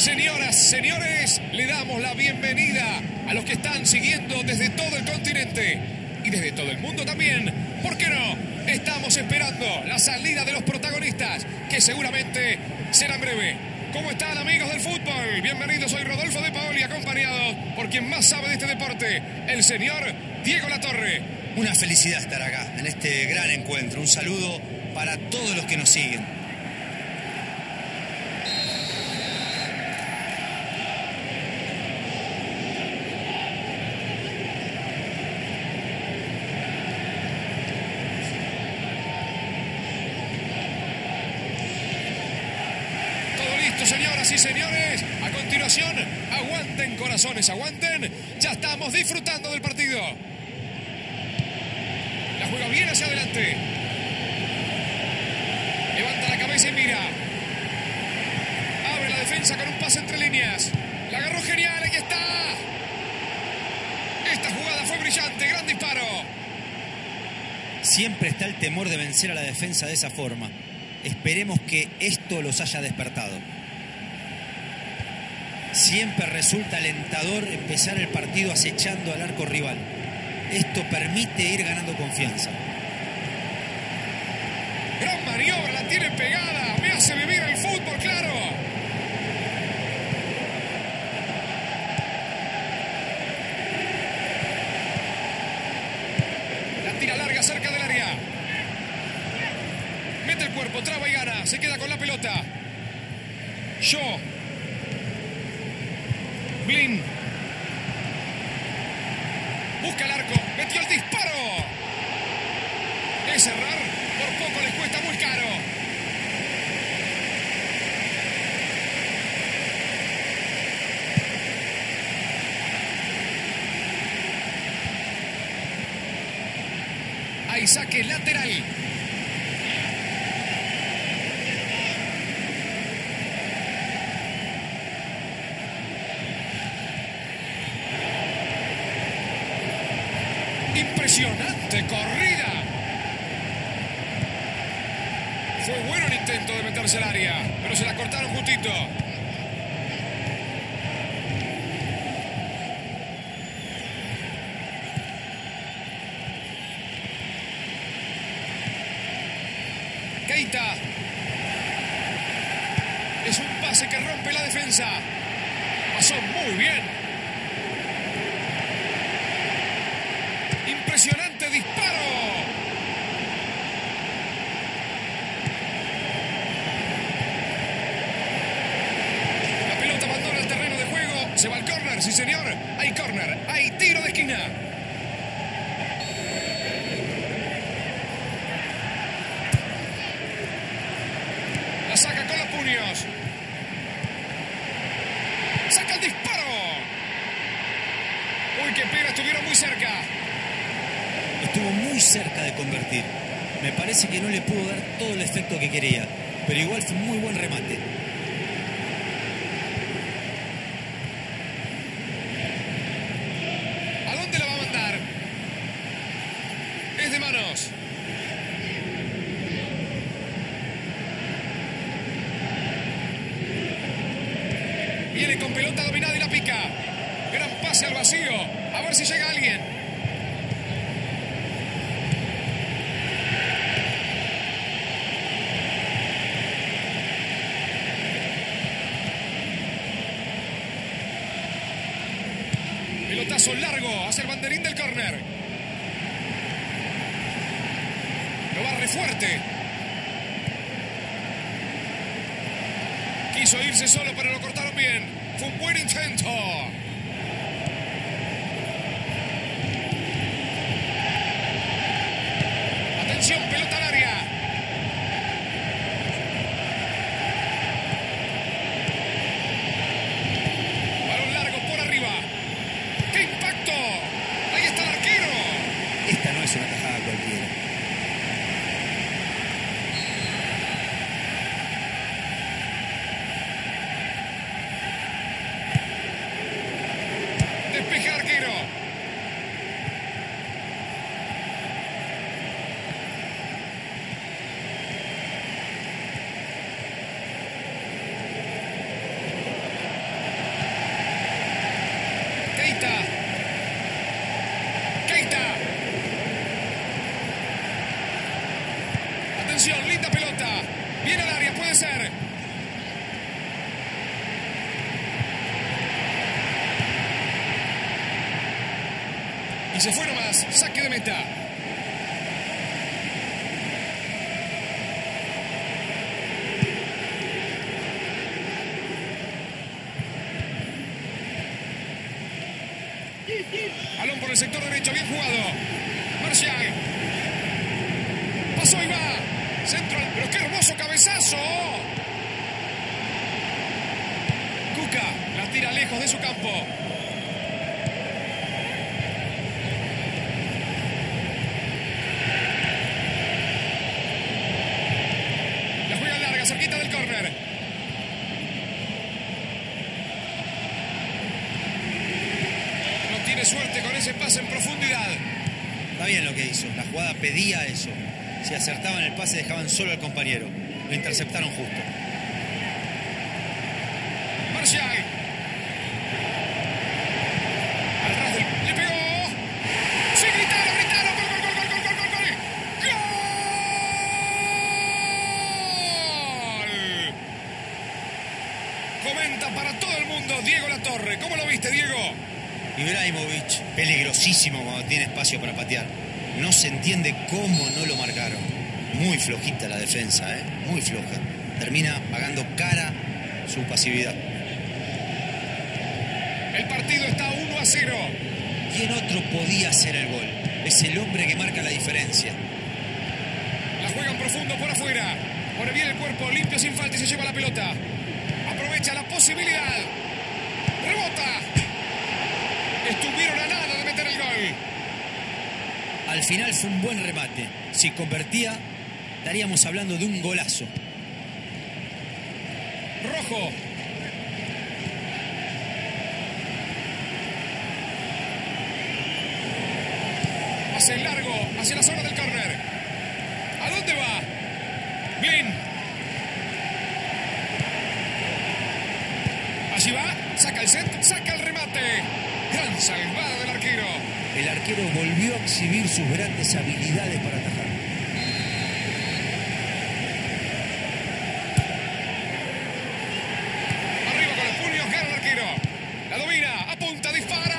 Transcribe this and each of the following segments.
Señoras, señores, le damos la bienvenida a los que están siguiendo desde todo el continente y desde todo el mundo también. ¿Por qué no? Estamos esperando la salida de los protagonistas, que seguramente será breve. ¿Cómo están amigos del fútbol? Bienvenidos, soy Rodolfo de Paoli, acompañado por quien más sabe de este deporte, el señor Diego Latorre. Una felicidad estar acá, en este gran encuentro. Un saludo para todos los que nos siguen. señoras y señores. A continuación, aguanten aguanten. Ya estamos disfrutando del partido. La juega bien hacia adelante. Levanta la cabeza y mira. Abre la defensa con un pase entre líneas. La agarró genial, ahí está. Esta jugada fue brillante, gran disparo. Siempre está el temor de vencer a la defensa de esa forma. Esperemos que esto los haya despertado. Siempre resulta alentador empezar el partido acechando al arco rival. Esto permite ir ganando confianza. Gran maniobra, la tiene pegada. Me hace vivir el fútbol, claro. La tira larga cerca del área. Mete el cuerpo, traba y gana. Se queda con la pelota. Yo Busca el arco. Metió el disparo. Es cerrar. Por poco les cuesta muy caro. Hay saque lateral. Impresionante corrida. Fue bueno el intento de meterse al área, pero se la cortaron justito. Keita. Es un pase que rompe la defensa. Pasó muy bien. Impresionante disparo. La pelota abandona el terreno de juego. Se va al córner, sí señor. Hay córner, hay tiro de esquina. La saca con los puños. Saca el disparo. Uy, qué pena, estuvieron muy cerca estuvo muy cerca de convertir. Me parece que no le pudo dar todo el efecto que quería, pero igual fue muy buen remate. ¿A dónde la va a mandar? Es de manos. Viene con pelota dominada y la pica. Gran pase al vacío. A ver si llega alguien. Pelotazo largo hacia el banderín del córner. Lo barre fuerte. Quiso irse solo, pero lo cortaron bien. Fue un buen intento. Balón por el sector derecho, bien jugado. Marcial. Pasó y va. Centro, pero qué hermoso cabezazo. Cuca la tira lejos de su campo. La juega larga, cerquita del córner. No tiene suerte con ese pase en profundidad. Está bien lo que hizo. La jugada pedía eso. Si acertaban el pase, dejaban solo al compañero. Lo interceptaron justo. Marcial. Le pegó. Sí, gritaron, gritaron. Gol. Comenta para todo el mundo Diego Latorre. ¿Cómo lo viste, Diego? Ibrahimovic, peligrosísimo cuando tiene espacio para patear. No se entiende cómo no lo marcaron. Muy flojita la defensa, ¿eh? muy floja. Termina pagando cara su pasividad. El partido está 1 a 0. ¿Quién otro podía hacer el gol? Es el hombre que marca la diferencia. La juegan profundo por afuera. Pone bien el cuerpo, limpio sin falta y se lleva la pelota. Aprovecha la posibilidad. Rebota. Estuvieron a nada de meter el gol. Al final fue un buen remate. Si convertía, estaríamos hablando de un golazo. Rojo. Pase largo hacia la zona del córner. ¿A dónde va? Blin. Allí va. Saca el set. Saca el remate. Gran salvada del arquero. El arquero volvió a exhibir sus grandes habilidades para atajar. Arriba con los puños, gana el arquero. La domina, apunta, dispara.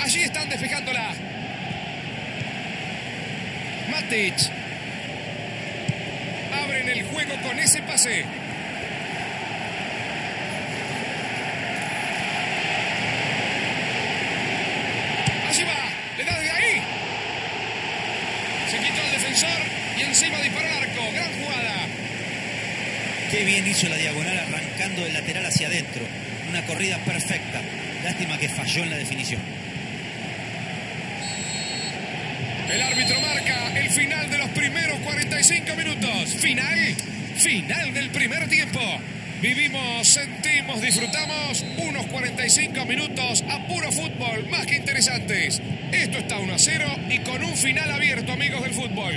Allí están despejándola. Matic. Abren el juego con ese pase. Allí va, le da de ahí. Se quitó el defensor y encima disparó el arco. Gran jugada. Qué bien hizo la diagonal arrancando del lateral hacia adentro. Una corrida perfecta. Lástima que falló en la definición. El árbitro marca el final de los primeros 45 minutos. Final, final del primer tiempo. Vivimos, sentimos, disfrutamos unos 45 minutos a puro fútbol, más que interesantes. Esto está 1 a 0 y con un final abierto, amigos del fútbol.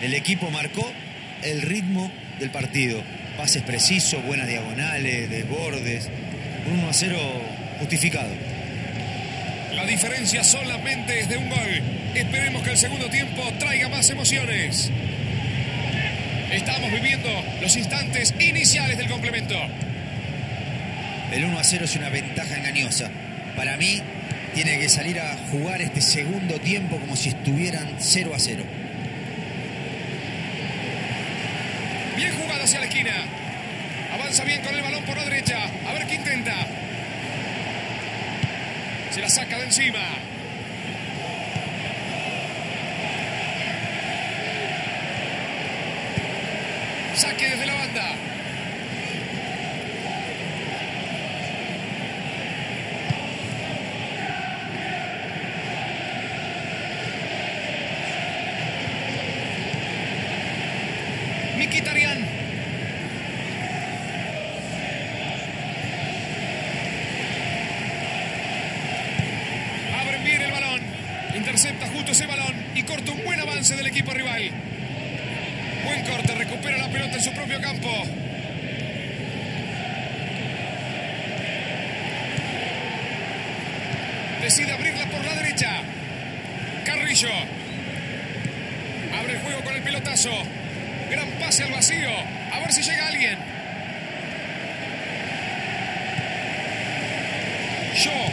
El equipo marcó el ritmo del partido. Pases precisos, buenas diagonales, desbordes. Un 1 a 0 justificado. La diferencia solamente es de un gol. Esperemos que el segundo tiempo traiga más emociones. Estamos viviendo los instantes iniciales del complemento. El 1 a 0 es una ventaja engañosa. Para mí, tiene que salir a jugar este segundo tiempo como si estuvieran 0 a 0. Bien jugada hacia la esquina. Avanza bien con el balón por la derecha. A ver qué intenta. Se la saca de encima. Saque desde la banda. Mkhitaryan. Abren bien el balón. Intercepta justo ese balón y corta un buen avance del equipo rival. Buen corte, recupera la pelota en su propio campo. Decide abrirla por la derecha. Carrillo. Abre el juego con el pelotazo. Gran pase al vacío. A ver si llega alguien. Shaw.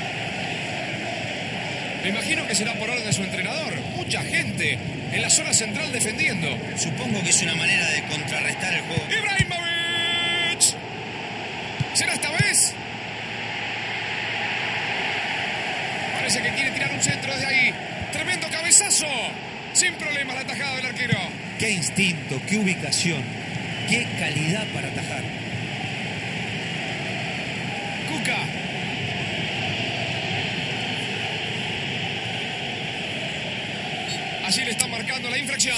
Me imagino que será por orden de su entrenador. Mucha gente en la zona central defendiendo. Supongo que es una manera de contrarrestar el juego. ¡Ibrahimovic! ¿Será esta vez? Parece que quiere tirar un centro desde ahí. Tremendo cabezazo. Sin problema la atajada del arquero. Qué instinto, qué ubicación, qué calidad para atajar. Cuca. Le están marcando la infracción.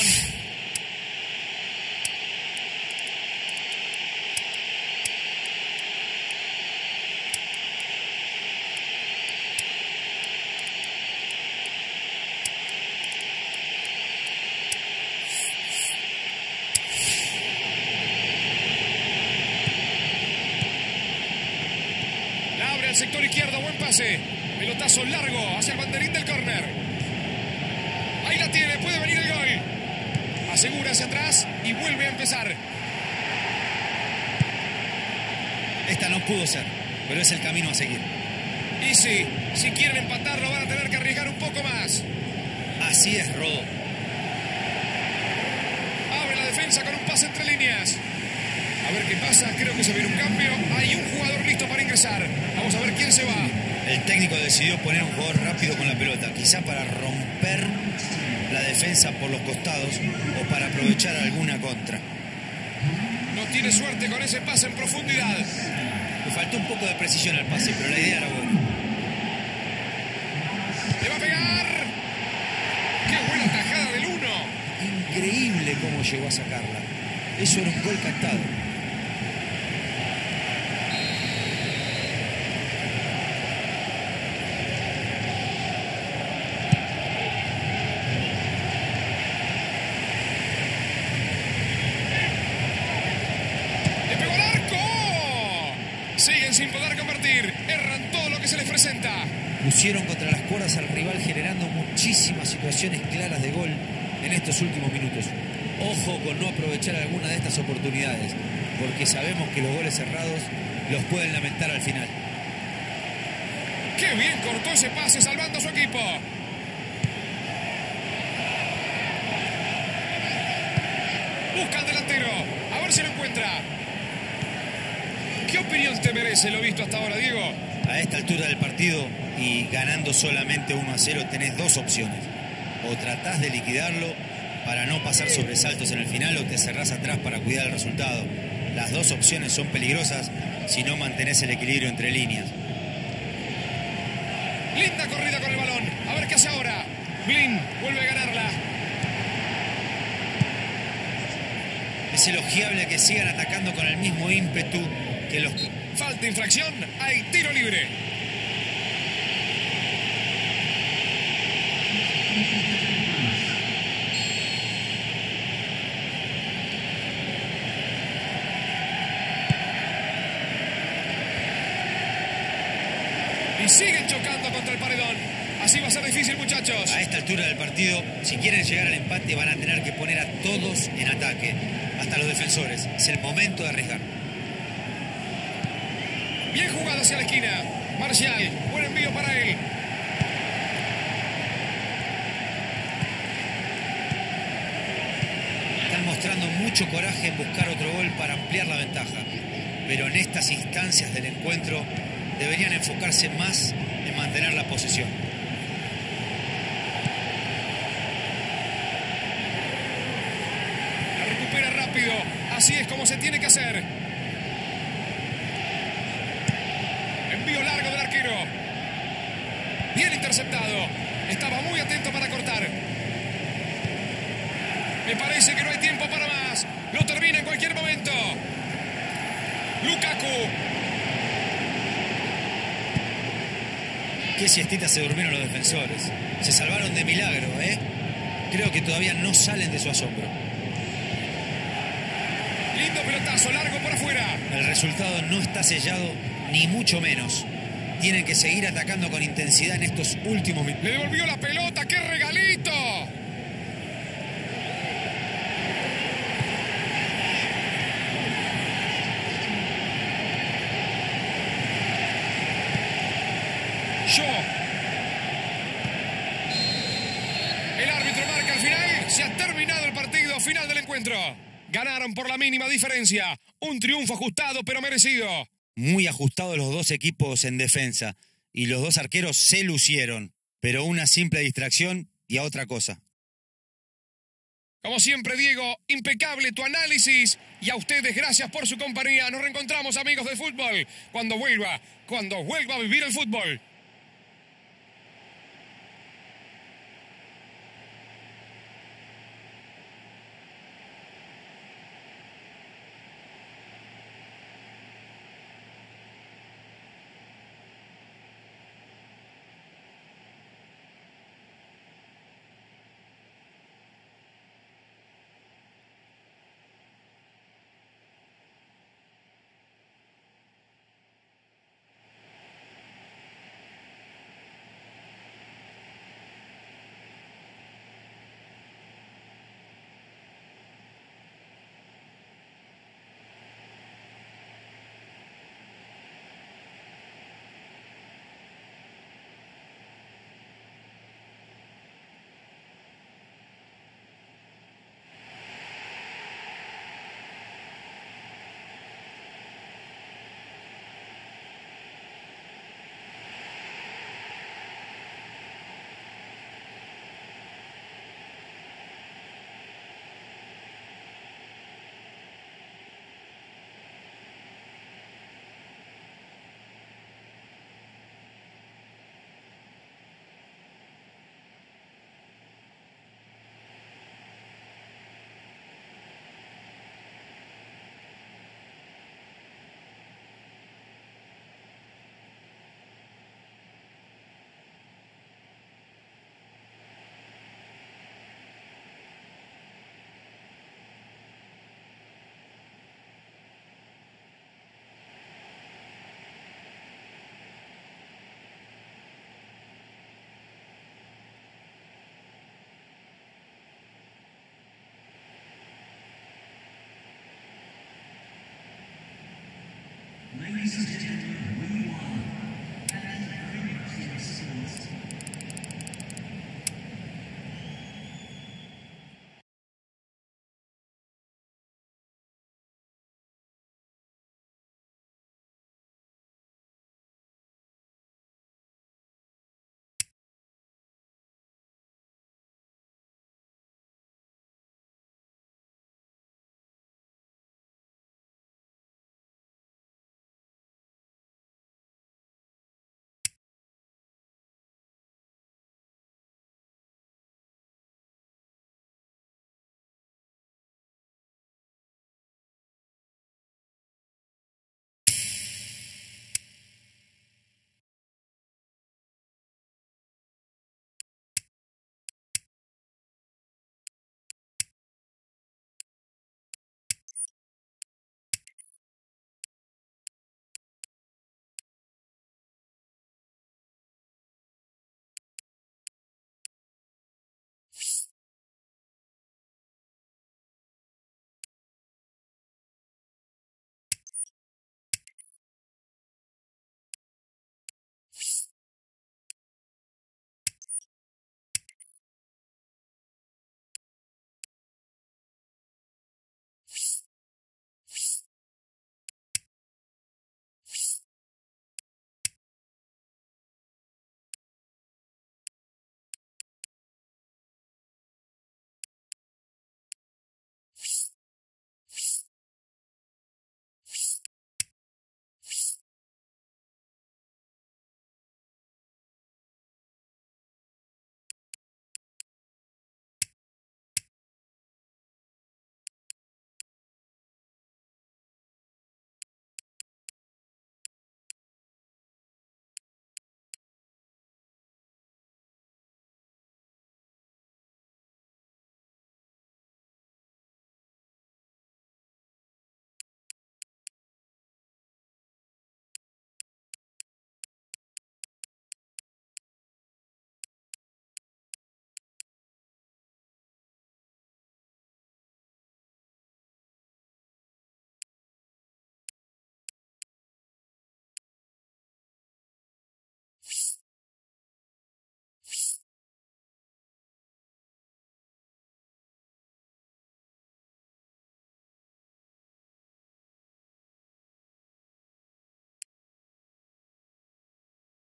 La abre al sector izquierdo, buen pase. Pelotazo largo hacia el banderín del córner. Ahí la tiene, puede venir el gol. Asegura hacia atrás y vuelve a empezar. Esta no pudo ser, pero es el camino a seguir. Y sí, si quieren empatarlo van a tener que arriesgar un poco más. Así es, Rodo. Abre la defensa con un pase entre líneas. A ver qué pasa, creo que se viene un cambio. Hay un jugador listo para ingresar. Vamos a ver quién se va. El técnico decidió poner un jugador rápido con la pelota, quizá para romper la defensa por los costados o para aprovechar alguna contra. No tiene suerte con ese pase en profundidad. Le faltó un poco de precisión al pase, pero la idea era buena. Le va a pegar. Qué buena tajada del uno. Increíble cómo llegó a sacarla. Eso era un gol cantado. Le pegó al arco. Siguen sin poder convertir. Erran todo lo que se les presenta. Pusieron contra las cuerdas al rival generando muchísimas situaciones claras de gol en estos últimos minutos. Ojo con no aprovechar alguna de estas oportunidades, porque sabemos que los goles cerrados los pueden lamentar al final. Qué bien cortó ese pase salvando a su equipo. Busca al delantero. A ver si lo encuentra. ¿Qué opinión te merece lo visto hasta ahora, Diego? A esta altura del partido y ganando solamente 1 a 0 tenés dos opciones. O tratás de liquidarlo para no pasar sobresaltos en el final o te cerrás atrás para cuidar el resultado. Las dos opciones son peligrosas si no mantenés el equilibrio entre líneas. Linda corrida con el balón. A ver qué hace ahora. Blin vuelve a ganarla. Es elogiable que sigan atacando con el mismo ímpetu que los... Falta infracción. Hay tiro libre. Y siguen chocando contra el paredón. Así va a ser difícil, muchachos. A esta altura del partido, si quieren llegar al empate, van a tener que poner a todos en ataque, hasta los defensores. Es el momento de arriesgar. Bien jugado hacia la esquina. Marcial, buen envío para él. Están mostrando mucho coraje en buscar otro gol para ampliar la ventaja. Pero en estas instancias del encuentro deberían enfocarse más en mantener la posesión. La recupera rápido. Así es como se tiene que hacer. Envío largo del arquero. Bien interceptado. Estaba muy atento para cortar. Me parece que no hay tiempo para más. Lo termina en cualquier momento. Lukaku. Qué siestita se durmieron los defensores. Se salvaron de milagro, ¿eh? Creo que todavía no salen de su asombro. Lindo pelotazo largo por afuera. El resultado no está sellado, ni mucho menos. Tienen que seguir atacando con intensidad en estos últimos minutos. Le devolvió la pelota. ¡Qué regalito! Yo. Se ha terminado el partido final del encuentro. Ganaron por la mínima diferencia. Un triunfo ajustado pero merecido. Muy ajustados los dos equipos en defensa y los dos arqueros se lucieron, pero una simple distracción y a otra cosa. Como siempre, Diego, impecable tu análisis y a ustedes gracias por su compañía. Nos reencontramos, amigos del fútbol, cuando vuelva, cuando vuelva a vivir el fútbol. Thank you.